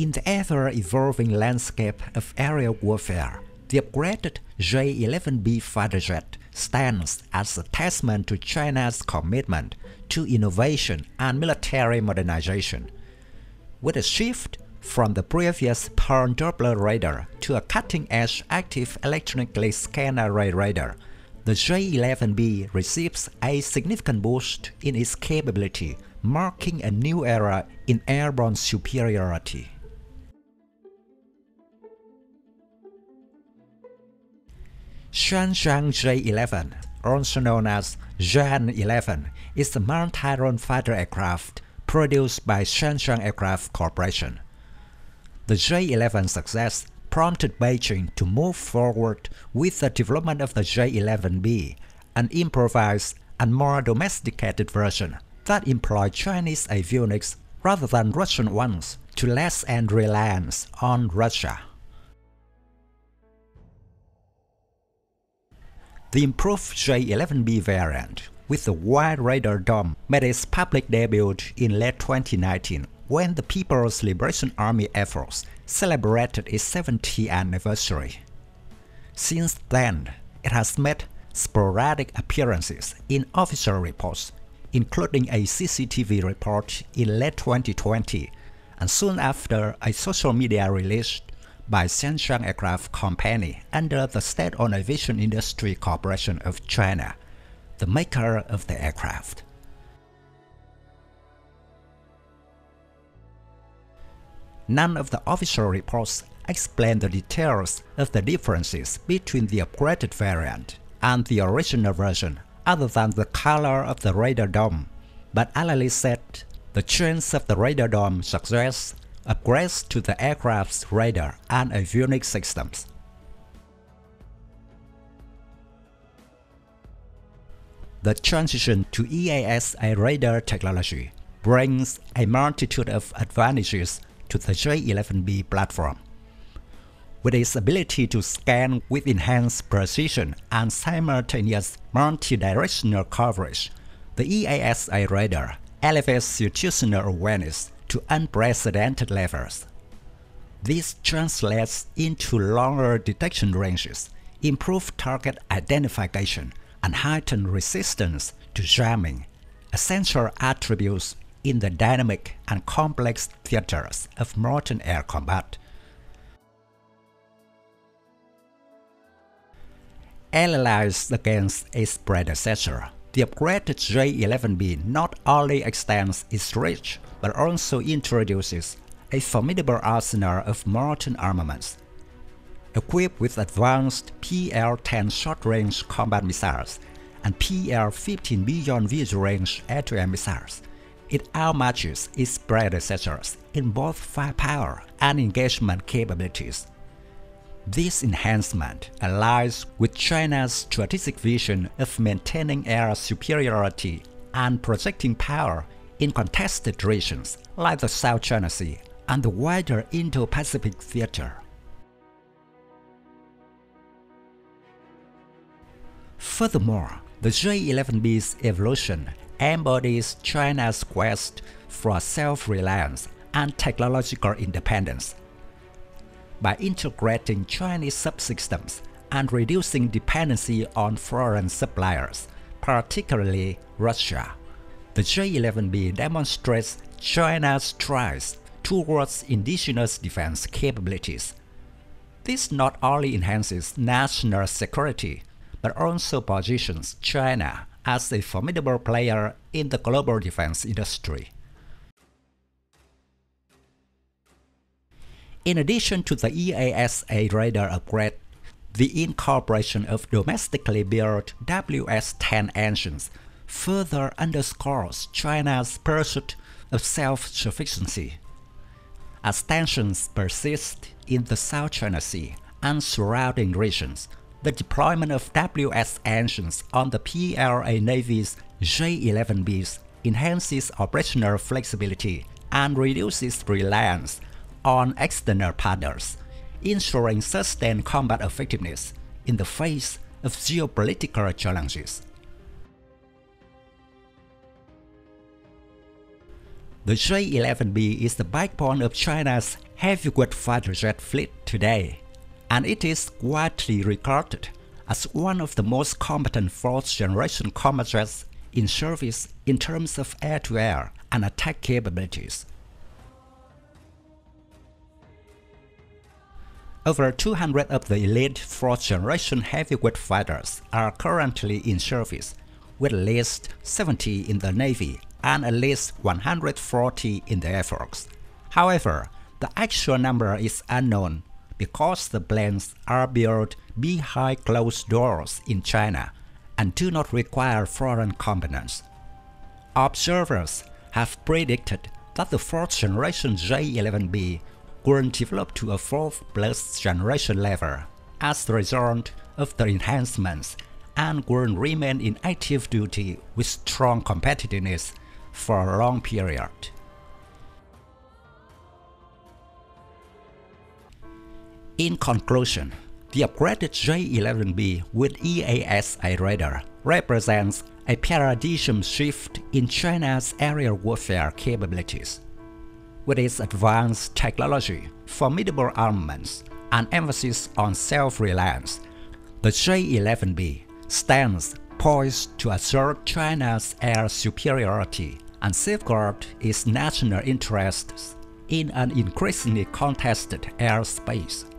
In the ever-evolving landscape of aerial warfare, the upgraded J-11B fighter jet stands as a testament to China's commitment to innovation and military modernization. With a shift from the previous pulse Doppler radar to a cutting-edge active electronically scanned array radar, the J-11B receives a significant boost in its capability, marking a new era in airborne superiority. Shenyang J-11, also known as Jian-11, is a multi-role fighter aircraft produced by Shenyang Aircraft Corporation. The J-11 success prompted Beijing to move forward with the development of the J-11B, an improvised and more domesticated version that employed Chinese avionics rather than Russian ones to lessen reliance on Russia. The improved J-11B variant with the wide radar dome made its public debut in late 2019 when the People's Liberation Army Air Force celebrated its 70th anniversary. Since then, it has made sporadic appearances in official reports, including a CCTV report in late 2020 and soon after a social media release by Shenyang Aircraft Company under the State-owned Aviation Industry Corporation of China, the maker of the aircraft. None of the official reports explain the details of the differences between the upgraded variant and the original version other than the color of the radar dome, but analysts said the change of the radar dome suggests upgrades to the aircraft's radar and avionics systems. The transition to AESA radar technology brings a multitude of advantages to the J11B platform. With its ability to scan with enhanced precision and simultaneous multi-directional coverage, the AESA radar elevates situational awareness to unprecedented levels. This translates into longer detection ranges, improved target identification, and heightened resistance to jamming, essential attributes in the dynamic and complex theaters of modern air combat. Allies against its predecessor, the upgraded J-11B not only extends its reach but also introduces a formidable arsenal of modern armaments. Equipped with advanced PL-10 short-range combat missiles and PL-15 beyond visual range air-to-air missiles, it outmatches its predecessors in both firepower and engagement capabilities. This enhancement aligns with China's strategic vision of maintaining air superiority and projecting power in contested regions like the South China Sea and the wider Indo-Pacific theater. Furthermore, the J-11B's evolution embodies China's quest for self-reliance and technological independence. By integrating Chinese subsystems and reducing dependency on foreign suppliers, particularly Russia, the J-11B demonstrates China's strides towards indigenous defense capabilities. This not only enhances national security, but also positions China as a formidable player in the global defense industry. In addition to the AESA radar upgrade, the incorporation of domestically built WS-10 engines further underscores China's pursuit of self-sufficiency. As tensions persist in the South China Sea and surrounding regions, the deployment of WS engines on the PLA Navy's J-11Bs enhances operational flexibility and reduces reliance on external partners, ensuring sustained combat effectiveness in the face of geopolitical challenges. The J-11B is the backbone of China's heavyweight fighter jet fleet today, and it is widely regarded as one of the most competent fourth-generation combat jets in service in terms of air-to-air -air and attack capabilities. Over 200 of the elite fourth-generation heavyweight fighters are currently in service, with at least 70 in the Navy and at least 140 in the Air Force. However, the actual number is unknown because the planes are built behind closed doors in China and do not require foreign components. Observers have predicted that the fourth generation J-11B will developed to a fourth plus generation level as a result of the enhancements and will remain in active duty with strong competitiveness for a long period. In conclusion, the upgraded J-11B with AESA radar represents a paradigm shift in China's aerial warfare capabilities. With its advanced technology, formidable armaments, and emphasis on self-reliance, the J-11B stands poised to assert China's air superiority and safeguard its national interests in an increasingly contested airspace.